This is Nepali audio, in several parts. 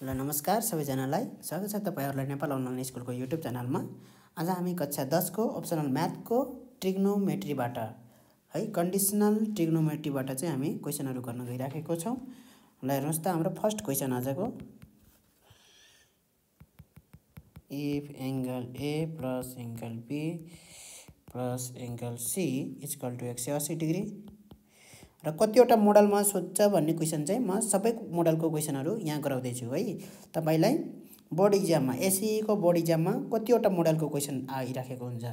ल नमस्कार सबैजनालाई। स्वागत छ तपाईँहरूलाई नेपाल अनलाइन स्कुलको युट्युब च्यानलमा। आज हामी कक्षा दसको अप्सनल म्याथको ट्रिग्नोमेट्रीबाट है कन्डिसनल ट्रिग्नोमेट्रीबाट चाहिँ हामी क्वेसनहरू गर्न गइराखेको छौँ। ल हेर्नुहोस् त हाम्रो फर्स्ट क्वेसन आजको। If angle A plus angle B plus angle C is equal to एक सय अस्सी डिग्री। र कतिवटा मोडलमा सोध्छ भन्ने क्वेसन चाहिँ म सबै मोडलको क्वेसनहरू यहाँ गराउँदैछु है। तपाईँलाई बोर्ड इक्जाममा एसइको बोर्ड इक्जाममा कतिवटा मोडलको क्वेसन आइराखेको हुन्छ।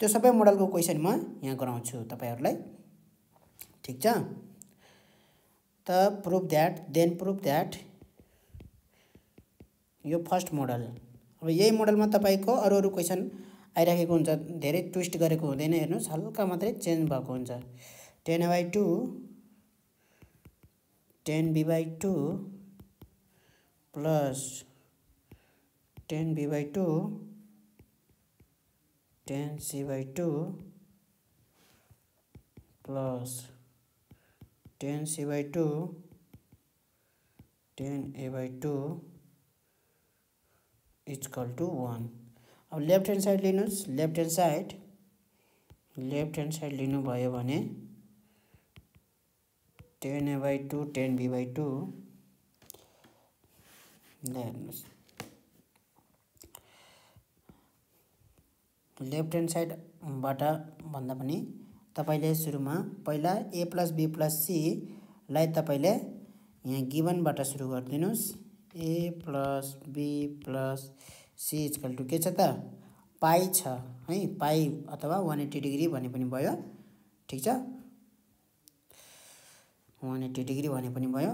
त्यो सबै मोडलको क्वेसन म यहाँ गराउँछु तपाईँहरूलाई। ठिक छ? त prove that then prove that यो फर्स्ट मोडल अब यही मोडलमा तपाईँको अरू अरू क्वेसन आइराखेको हुन्छ। धेरै ट्विस्ट गरेको हुँदैन हेर्नुहोस् हल्का मात्रै चेन्ज भएको हुन्छ। Tan by two tan B by two plus tan B by two tan C by two plus tan C by two tan A by two is equal to one अब लेफ्ट ह्यान्ड साइड लिनुहोस्। Left hand side left hand side लिनुभयो भने tan A by two tan B by two ल हेर्नुहोस् लेफ्ट ह्यान्ड साइडबाट भन्दा पनि तपाईँले सुरुमा पहिला ए प्लस बी प्लस सीलाई तपाईँले यहाँ गिभनबाट सुरु गरिदिनुहोस्। A plus B plus C is equal to के छ त? पाई छ है पाई अथवा वान एट्टी डिग्री भने पनि भयो। ठिक छ? वान एट्टी डिग्री भने पनि भयो।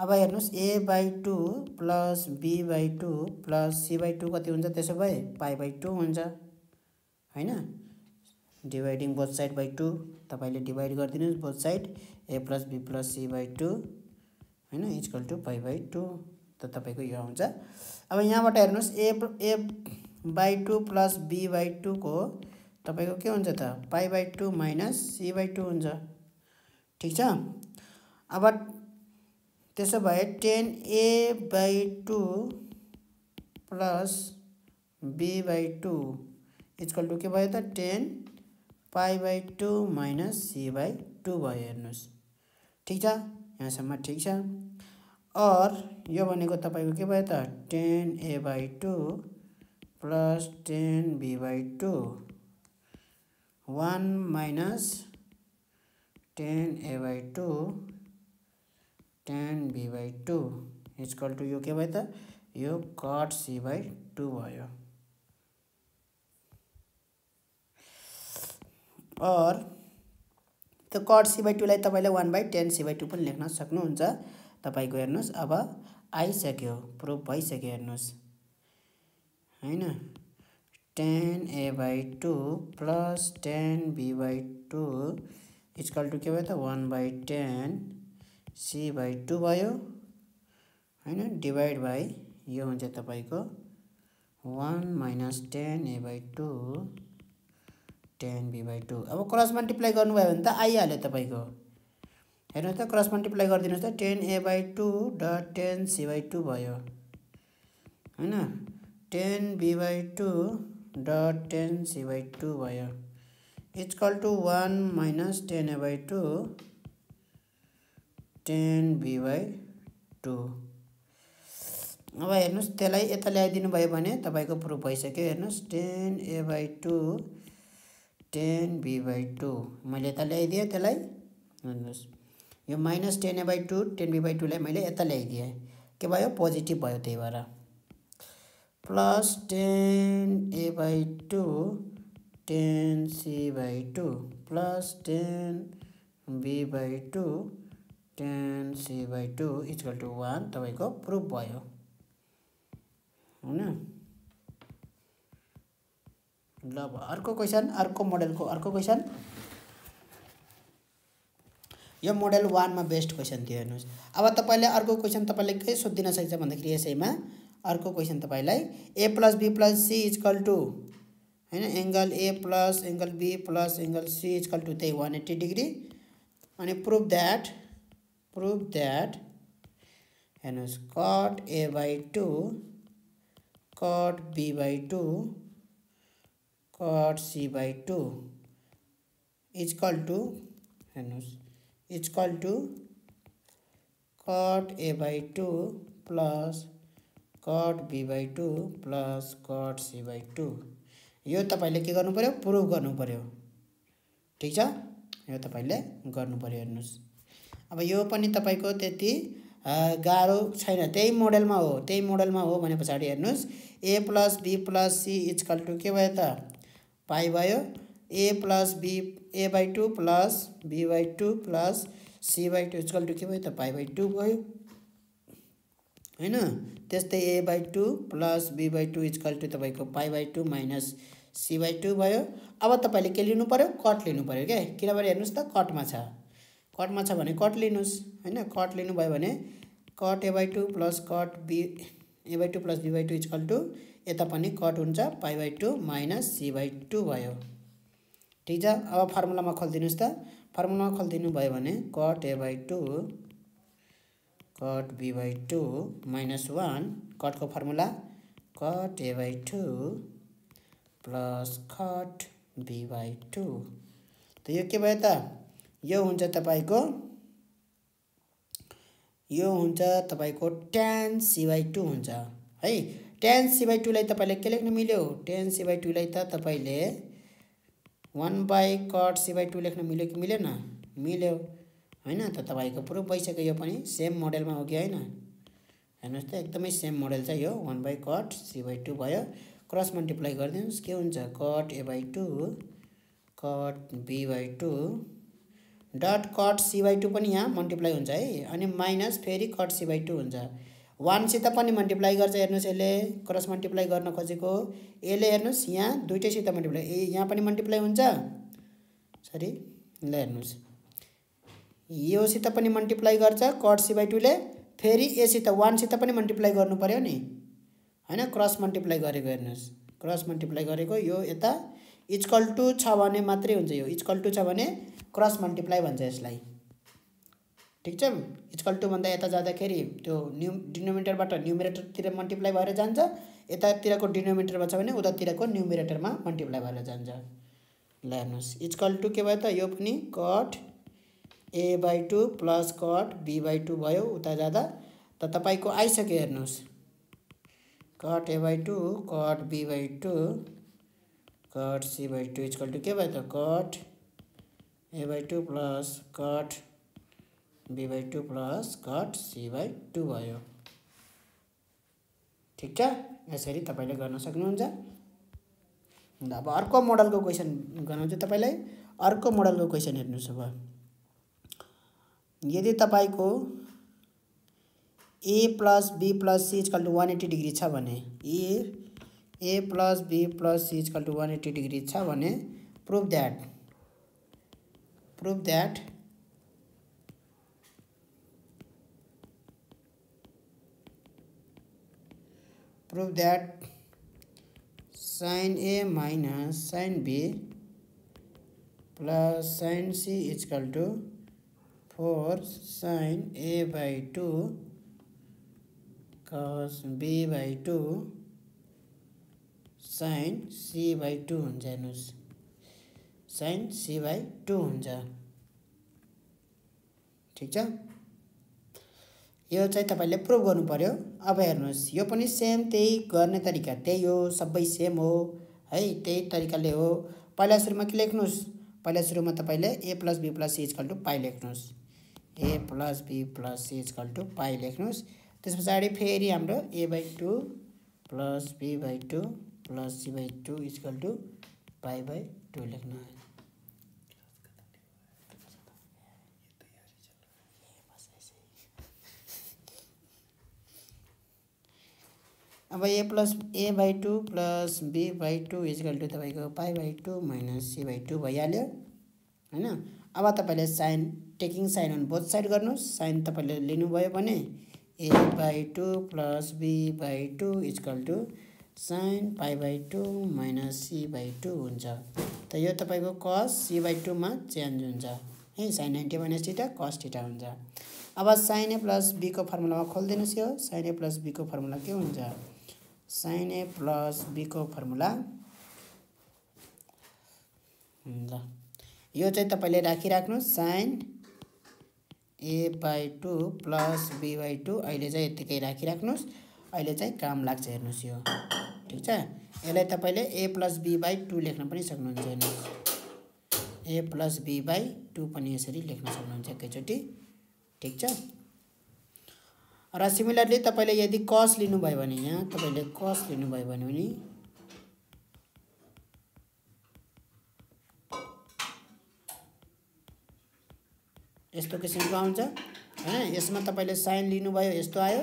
अब हेर्नुहोस् A by two plus B by two plus C by two कति हुन्छ? त्यसो भए पाई बाई टू हुन्छ। होइन? Dividing both side by two तपाईँले डिभाइड गरिदिनुहोस् both side A plus B plus C by two होइन? Is equal to pi by two त तपाईँको यो आउँछ अब यहाँबाट हेर्नुहोस् A A by two plus B by टूको तपाईँको के हुन्छ त? Pi by two minus C by two हुन्छ। ठिक छ? अब त्यसो भए tan A by two plus B by two is equal two के भयो त? Tan pi by two minus C by two भयो हेर्नुहोस्। ठिक छ? यहाँसम्म ठिक छ। अर यो भनेको के tan A by two plus tan B by two one minus tan A by two tan B by two is equal to यो के भयो त यो कट सी बाई टू भयो और त्यो कट सी बाई टूलाई तपाईँले one by tan C by two पनि लेख्न सक्नुहुन्छ। तपाईँको हेर्नुहोस् अब आइसक्यो प्रुफ भइसक्यो हेर्नुहोस्। होइन? Tan A by two plus tan B by two is equal to के भयो त? One by tan C by two भयो होइन? डिभाइड बाई यो हुन्छ तपाईँको one minus tan A by two tan B by two अब क्रस मल्टिप्लाई गर्नुभयो भने त आइहाल्यो तपाईँको। हेर्नुहोस् त क्रस मल्टिप्लाई गरिदिनुहोस् त tan A by two dot tan C by two भयो। होइन? Tan B by two dot tan C by two भयो। Is equal to one minus tan A by two tan B by two अब हेर्नुहोस् त्यसलाई यता ल्याइदिनु भयो भने भइसक्यो। हेर्नुहोस् tan A by two tan B by two मैले यता ल्याइदिएँ, त्यसलाई यो minus tan A by two tan B by टूलाई मैले यता के भयो? पोजिटिभ भयो त्यही भएर। Plus tan A by two tan C by two plus tan B by two tan C by two is equal to one तपाईँको प्रुफ भयो। होइन? ल अर्को क्वेसन अर्को मोडलको अर्को क्वेसन यो मोडल वानमा बेस्ट क्वेसन थियो हेर्नुहोस्। अब तपाईँले अर्को क्वेसन तपाईँले के सोधिदिन सक्छ भन्दाखेरि यसैमा अर्को क्वेसन तपाईँलाई A plus B plus C is equal to होइन? Angle A plus angle B plus angle C is equal to त्यही वान एट्टी डिग्री अनि प्रुभ द्याट प्रुभ द्याट हेर्नुहोस् cot A by two cot B by two cot C by two is equal to हेर्नुहोस् is equal to cot A by two plus cot B by two plus cot C by two यो तपाईँले के गर्नु पऱ्यो प्रुभ गर्नु पऱ्यो ठिक छ? यो तपाईँले गर्नु पऱ्यो हेर्नुहोस् अब यो पनि तपाईँको त्यति गाह्रो छैन। त्यही मोडलमा हो त्यही मोडलमा हो भने पछाडि हेर्नुहोस्। A plus B plus C is equal to के भयो त? पाइ भयो। A plus B A by two plus B by two plus C by two is equal to के भयो त? पाइ बाई टू भयो। होइन? त्यस्तै A by two plus B by two is equal to तपाईँको pi by two minus C by two भयो। अब तपाईँले के लिनु पऱ्यो कट लिनु पऱ्यो क्या किनभने हेर्नुहोस् त कटमा छ। कटमा छ भने कट लिनुहोस् होइन? कट लिनुभयो भने cot A by two plus cot B A by two plus B by two is equal two यता पनि कट हुन्छ pi by two minus C by two भयो। ठिक छ? अब फर्मुलामा खोलिदिनुहोस् त। फर्मुलामा खोलिदिनु भयो भने cot A by two cot B by two minus one कटको formula cot A by two plus cot B by two. त यो के भयो त? यो हुन्छ तपाईँको यो हुन्छ तपाईँको टेन सी बाई टू हुन्छ है? टेन सी बाई टूलाई तपाईँले के लेख्न मिल्यो? टेन सी बाई टूलाई त तपाईँले one by cot C by two लेख्न मिल्यो कि मिलेन? मिल्यो होइन? त तपाईँको प्रुफ भइसक्यो यो पनि सेम मोडलमा हो कि होइन? हेर्नुहोस् त एकदमै सेम मोडल छ यो one by cot C by two भयो। क्रस मल्टिप्लाई गरिदिनुहोस् के हुन्छ? Cot A by two cot B by two dot cot C by two पनि यहाँ मल्टिप्लाई हुन्छ है अनि माइनस फेरि कट सी बाई टू हुन्छ। वानसित पनि मल्टिप्लाई गर्छ हेर्नुहोस् यसले क्रस मल्टिप्लाई गर्न खोजेको। यसले हेर्नुहोस् यहाँ दुइटैसित मल्टिप्लाई ए यहाँ पनि मल्टिप्लाई हुन्छ। सरी ल हेर्नुहोस्। योसित पनि मल्टिप्लाई गर्छ कट सी बाई टूले फेरि एसित वानसित पनि मल्टिप्लाई गर्नु पऱ्यो नि। होइन क्रस मल्टिप्लाई गरेको हेर्नुहोस्। क्रस मल्टिप्लाई गरेको यो यता इजकल टु छ भने मात्रै हुन्छ यो। इजकल टु छ भने क्रस मल्टिप्लाई भन्छ यसलाई। ठिक छ? इजकल टू भन्दा यता जाँदाखेरि त्यो न्यु डिनोमिनेटरबाट न्युमिरेटरतिर मल्टिप्लाई भएर जान्छ। यतातिरको डिनोमिनेटरमा छ भने उतातिरको न्युमिरेटरमा मल्टिप्लाई भएर जान्छ। ल हेर्नुहोस्। इजकल टू के भयो त? यो पनि cot A by two plus cot B by two भयो उता जाँदा। त तपाईँको आइसक्यो हेर्नुहोस्। Cot A by two cot B by two. Cot C by two is equal two के भयो त cot A by two plus cot B by two plus cot C by two भयो। ठिक छ? यसरी तपाईँले गर्न सक्नुहुन्छ। अब अर्को मोडलको क्वेसन गराउँछु तपाईँलाई। अर्को मोडलको क्वेसन हेर्नुहोस् अब। यदि तपाईँको A plus B plus C is equal to one eighty degree A A plus B plus C is equal to one eighty degree छ भने prove that prove that prove that sin A minus sin B plus sin C is equal to 4 sin A by 2 cos B by 2 sin C by 2 हुन्छ हेर्नुहोस्। sin C by 2 हुन्छ। ठिक छ? यो चाहिँ तपाईँले प्रुभ गर्नु पऱ्यो अब हेर्नुहोस् यो पनि सेम त्यही गर्ने तरिका त्यही हो सबै सेम हो है त्यही तरिकाले हो। पहिला सुरुमा के लेख्नुहोस्? पहिला सुरुमा तपाईँले A plus B plus C is equal to pi लेख्नुहोस्। A plus B plus C is equal to pi लेख्नुहोस्। त्यस पछाडि फेरि हाम्रो A by two plus B by two plus C by two is equal to pi by two लेख्नु अब A plus A by two plus B by two is equal to तपाईँको pi by two minus C by two भइहाल्यो होइन? अब तपाईँले sin taking sin on both side गर्नुहोस्। साइन तपाईँले लिनुभयो भने A by two plus B by two is equal to sin pi by two minus C by two हुन्छ। त यो तपाईँको कस सी बाई टूमा चेन्ज हुन्छ। है sine ninety minus theta cos theta हुन्छ। अब साइन ए प्लस बीको फर्मुलामा खोलिदिनुहोस् यो। साइन ए प्लस बीको फर्मुला के हुन्छ? साइन ए प्लस बीको फर्मुला ल यो चाहिँ तपाईँले राखिराख्नुहोस्। Sin A by two plus B by two. अहिले चाहिँ यत्तिकै राखिराख्नुहोस्। अहिले चाहिँ काम लाग्छ हेर्नुहोस् यो। ठिक छ? यसलाई तपाईँले A plus B by two लेख्न पनि सक्नुहुन्छ हेर्नुहोस्। A plus B by two पनि यसरी लेख्न सक्नुहुन्छ एकैचोटि। ठिक छ? र सिमिलरली तपाईँले यदि कस लिनुभयो भने यहाँ तपाईँले कस लिनुभयो भने पनि यस्तो किसिमको आउँछ। होइन यसमा तपाईँले साइन लिनुभयो यस्तो आयो।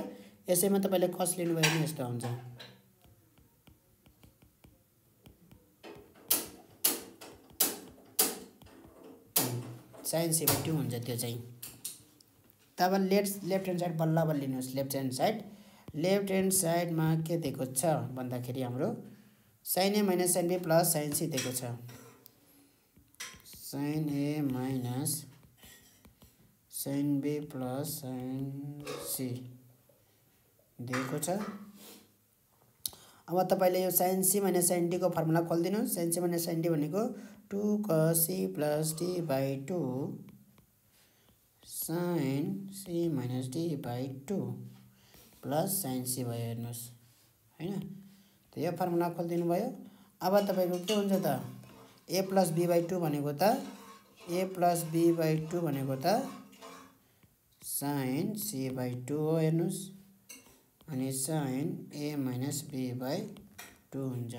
यसैमा तपाईँले कस लिनुभयो भने यस्तो आउँछ साइन सेभेन्टी हुन्छ त्यो चाहिँ। तब लेफ्ट लेफ्ट ह्यान्ड साइड बल्ल बल्ल लिनुहोस् left hand side. Left hand साइडमा के दिएको छ भन्दाखेरि हाम्रो sin A minus sin B plus sin C दिएको छ। Sin A minus sin B plus sin C. दिएको छ। अब तपाईँले यो साइन सी माइनस साइन डीको formula खोलिदिनुहोस्। Sin C minus sin D भनेको two cos C plus D by two sin C minus D by two plus sin C भयो हेर्नुहोस् होइन? त यो फर्मुला खोलिदिनु भयो अब तपाईँको के हुन्छ त? A plus B by two भनेको त A plus B by two भनेको त साइन सी बाई टू हो हेर्नुहोस्। अनि sin A minus B by two हुन्छ।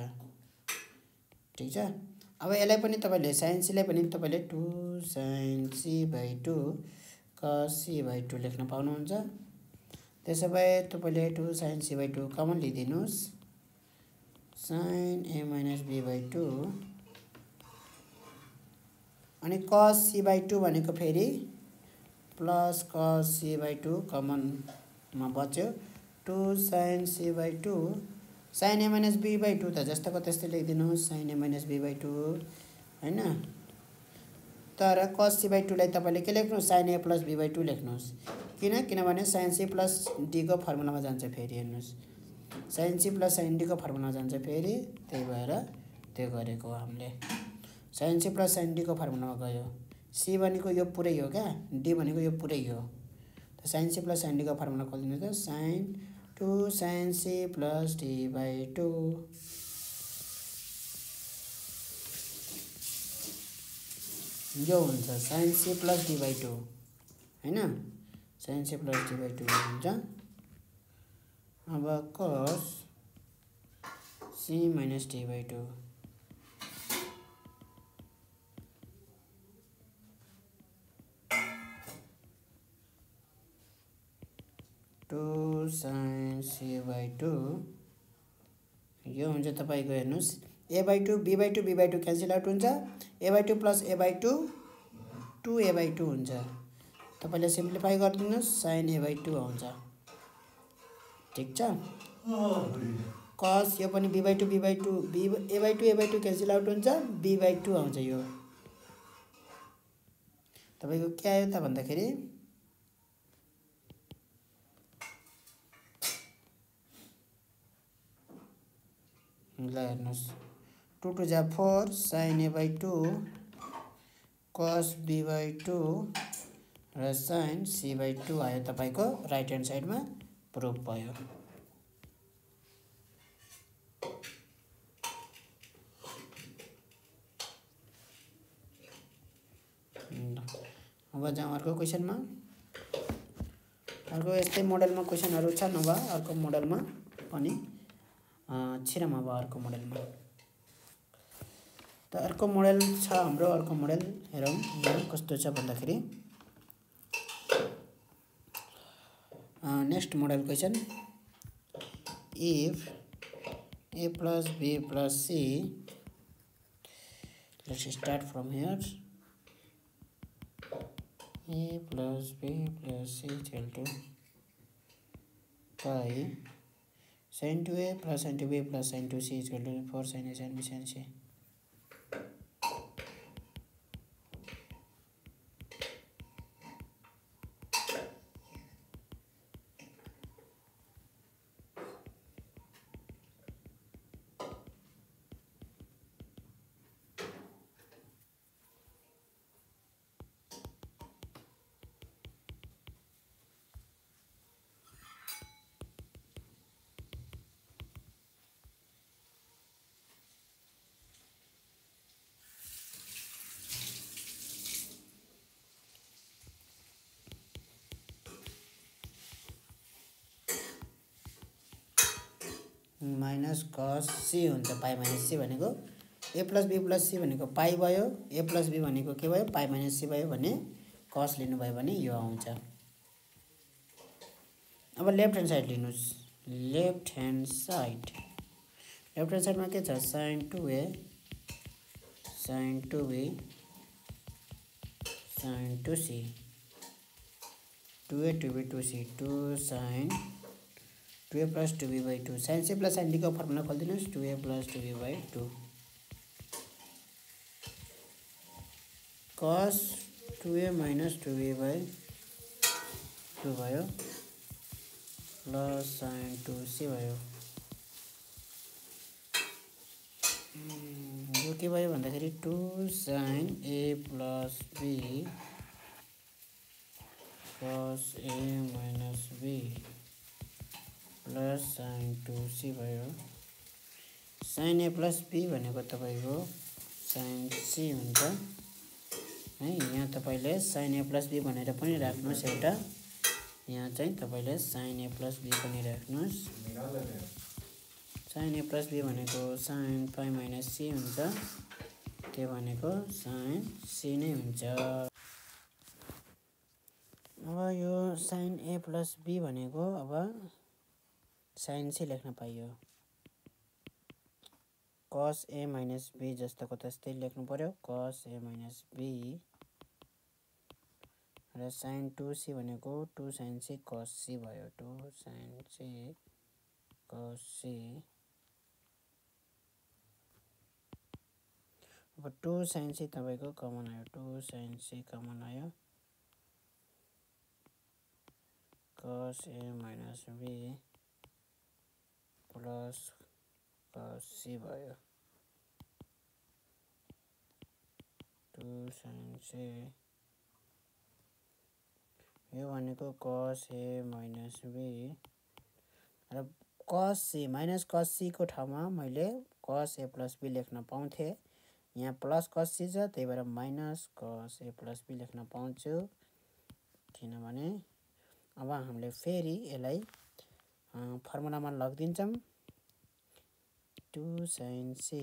ठिक छ? अब यसलाई पनि तपाईँले साइन सीलाई पनि तपाईँले two sine C by two cos C by two लेख्न पाउनुहुन्छ। त्यसो भए तपाईँले two sine C by two common लिइदिनुहोस्। Sine A minus B by two अनि कस सी बाई टू भनेको फेरि plus cos C by two कमनमा बच्यो। Two sine C by two sine A minus B by two त जस्तोको त्यस्तै लेखिदिनुहोस् sine A minus B by two होइन? तर कस सी बाई टूलाई तपाईँले के लेख्नुहोस्? Sine A plus B by two लेख्नुहोस्। किन? किनभने साइन सी प्लस डीको फर्मुलामा जान्छ फेरि हेर्नुहोस्। साइन सी प्लस साइन डीको फर्मुलामा जान्छ फेरि त्यही भएर त्यो गरेको हामीले। साइन सी प्लस साइन डीको फर्मुलामा गयो। सी भनेको यो पुरै हो क्या? डी भनेको यो पुरै हो। साइन सी प्लस साइन डीको फर्मुला खोलिदिनु त sine two sine C plus D by two यो हुन्छ sine C plus D by two होइन? Sine C plus D by two हुन्छ। अब cos C minus D by two two sine C by two. यो हुन्छ तपाईँको हेर्नुहोस्। A by two B by two B by two cancel out हुन्छ। A by two plus A by two two A by two हुन्छ। तपाईँले सिम्प्लिफाई गरिदिनुहोस् साइन ए बाई टू आउँछ। ठिक छ? कस यो पनि B by two B by two B A by two A by two cancel out हुन्छ। बी बाई टू आउँछ यो। तपाईँको के आयो त भन्दाखेरि? ल हेर्नुहोस् टु टु जा four sine A by two cos B by two र साइन सी बाई टू आयो तपाईँको राइट ह्यान्ड साइडमा प्रुफ भयो। अब जाउँ अर्को क्वेसनमा। अर्को यस्तै मोडलमा क्वेसनहरू छन् अब अर्को मोडलमा पनि। छिरौँ अब अर्को मोडलमा। त अर्को मोडल छ अर्को मोडल हेरौँ, यहाँ कस्तो छ भन्दाखेरि next model question if A plus B plus C let's start from here A plus B plus C equal to pi sin 2a plus sin 2b plus sin 2c is equal to 4 sin a sin b sin c minus cos C हुन्छ पाई माइनस सी भनेको। A plus B plus C भनेको पाई भयो। ए प्लस बी भनेको के भयो? पाई माइनस सी भयो भने कस लिनुभयो भने यो आउँछ। अब लेफ्ट ह्यान्ड साइड लिनुहोस्। Left hand side. Left hand साइडमा के छ? Sine two A sine two B sine two C. Two A two B two C. Two sine two A plus two B by two. Sine C plus sine डीको formula खोलिदिनुहोस् two A plus two B by two. Cos two A minus two B by two भयो प्लस साइन टू सी भयो यो के भयो भन्दाखेरि two sine A plus B, cos A minus B. Plus sine two C भयो। साइन ए प्लस बी भनेको तपाईँको साइन सी हुन्छ। है यहाँ तपाईँले साइन ए प्लस बी भनेर पनि राख्नुहोस् एउटा। यहाँ चाहिँ तपाईँले साइन ए प्लस बी पनि राख्नुहोस्। साइन ए प्लस बी भनेको साइन पाई माइनस सी हुन्छ। त्यो भनेको साइन सी नै हुन्छ। अब yo sign A plus B भनेको अब साइन सी लेख्न पाइयो। कस ए माइनस बी जस्तोको त्यस्तै लेख्नु पऱ्यो कस ए माइनस बी र साइन टु सी भनेको two sine C cos C भयो। Two sine C cos C अब टु साइन सी तपाईँको कमन आयो। टु साइन सी कमन आयो। Cos A minus B plus C भयो। टु साइन सी यो भनेको कस ए माइनस बी। र कस सी माइनस कस सीको ठाउँमा मैले कस ए प्लस बी लेख्न पाउँथेँ। यहाँ प्लस कस सी छ त्यही भएर minus cos A plus be लेख्न पाउँछु। किनभने अब हामीले फेरि यसलाई फर्मुलामा लगिदिन्छौँ। Two sine C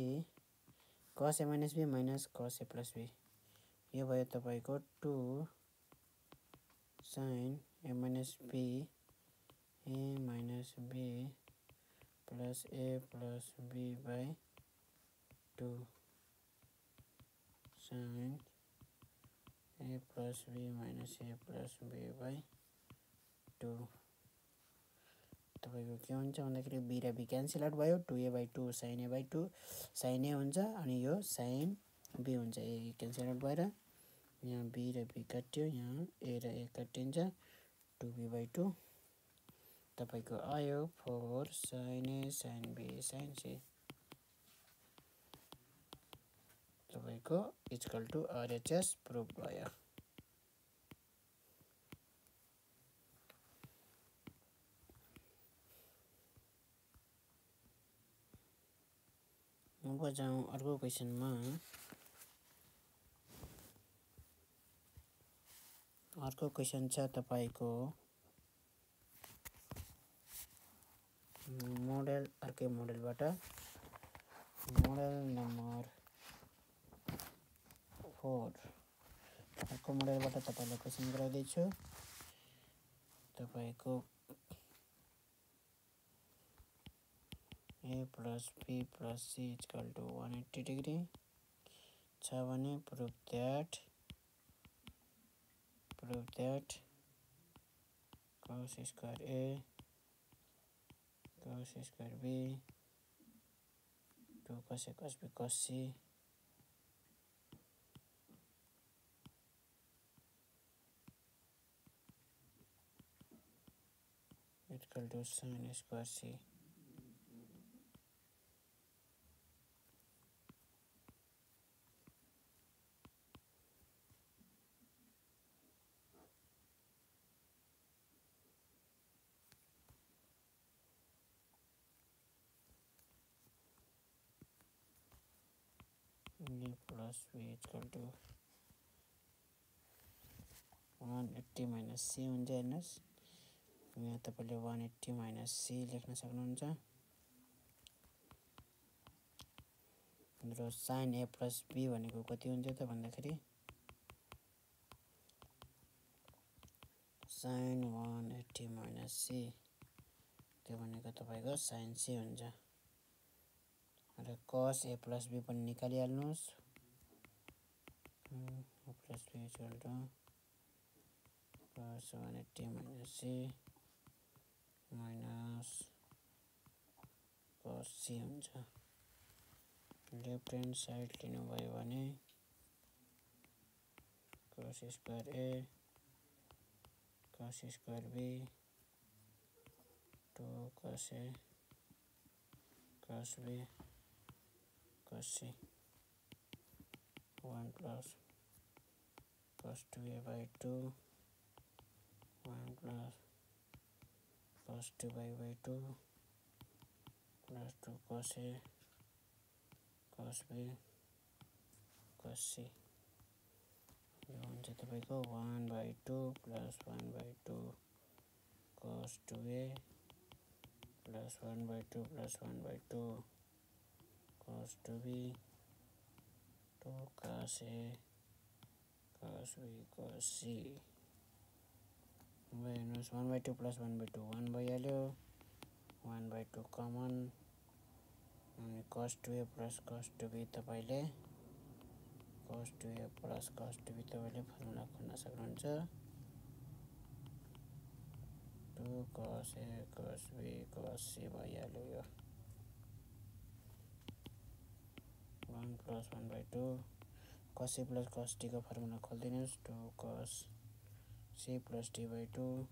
cos A minus be minus cos A plus be ये यो भयो तपाईँको two sine A minus B A minus B plus A plus B by two sine A plus B minus A plus B by two. तपाईँको के हुन्छ भन्दाखेरि बी र बी क्यान्सल आउट भयो two A by two sine A by two sine A हुन्छ अनि यो साइन बी हुन्छ ए क्यान्सल आउट भएर यहाँ बी र बी काट्यो यहाँ ए र ए काटिन्छ टु बी बाई टू तपाईँको आयो four sine A sine B sine C. तपाईँको इजकल टु आरएचएस प्रुभ भयो। अब जाउँ अर्को क्वेसनमा। अर्को क्वेसन छ तपाईँको। मोडल अर्कै मोडलबाट। Model number four. अर्को मोडलबाट तपाईँलाई क्वेसन गराउँदैछु तपाईँको A plus B plus C equal to one eighty degree prove that prove that cos square A cos square B two cos A cos B cos C equal to sine square C plus b equal to 180 minus C हुन्छ हेर्नुहोस्। यहाँ तपाईँले वान एट्टी माइनस सी लेख्न सक्नुहुन्छ। र साइन ए प्लस बी भनेको कति हुन्छ त भन्दाखेरि? Sine one eighty minus C. त्यो भनेको तपाईँको साइन सी हुन्छ। र कस ए प्लस बी पनि निकालिहाल्नुहोस्। Plus B equal to cos 180 minus c minus cos c हुन्छ। लेफ्ट ह्यान्ड साइड लिनुभयो भने cos square A cos square B two cos ए cos बी cos c 1 plus cos 2a by 2 1 plus cos 2 by by 2 plus 2 cos a cos b cos c. यो हुन्छ तपाईँको one by two plus one by two cos two A plus one by two plus one by two cos two B two cos A B cos C अब हेर्नुहोस् one by two plus one by two one भइहाल्यो वान बाई टू कमन अनि cos two A plus cos two B तपाईँले cos two A plus cos two तपाईँले फर्मुला खोल्न सक्नुहुन्छ. Two cos A cos B cos यो. One plus one by two cos A plus cos टीको formula खोलिदिनुहोस् two cos c plus d by 2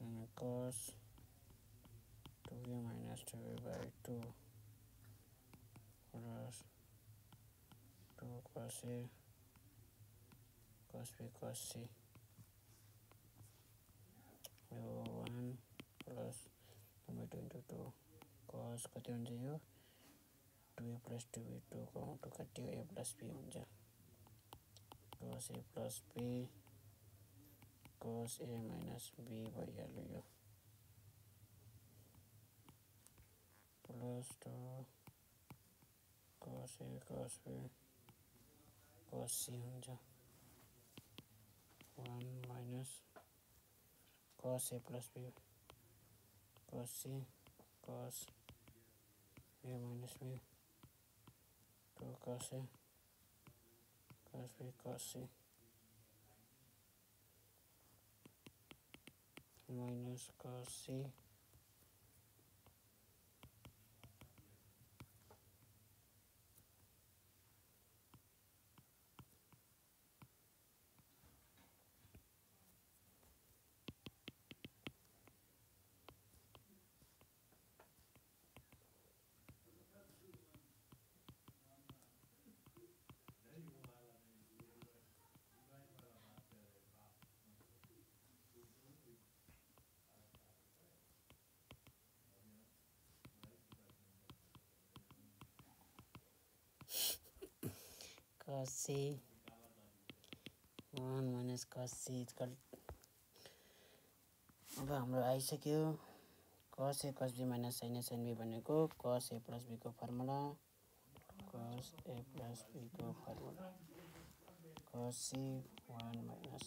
and cos 2a minus 2a by 2 plus 2 cos a cos b cos c. यो one plus number two into two cos कति हुन्छ यो? Two plus two B two common two का ए प्लस बी हो जाए cos A plus B cos A minus B by L U plus two cos A cos B cos C हो जाए one minus cos A plus B cos C cos A minus B two cos a cos B cos C minus cos 1 minus cos C equal अब हाम्रो आइसक्यो। cos A cos B minus sine sine B भनेको cos A प्लस बीको फर्मुला cos A प्लस बीको फर्मुला। cos C 1 माइनस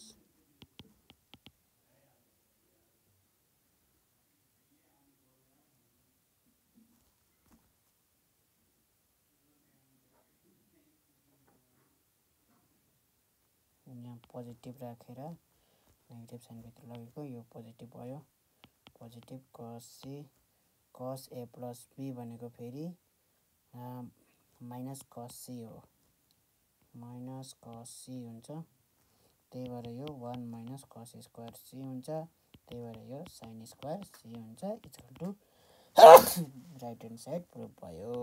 यहाँ पोजिटिभ राखेर नेगेटिभ साइनभित्र लगेको। यो पोजिटिभ भयो। पोजिटिभ कस C cos A plus B भनेको फेरि माइनस कस सी हो। माइनस कस सी हुन्छ। त्यही भएर यो one minus cos square C हुन्छ। त्यही भएर यो साइन स्क्वायर सी हुन्छ। Equal to right hand side prove भयो।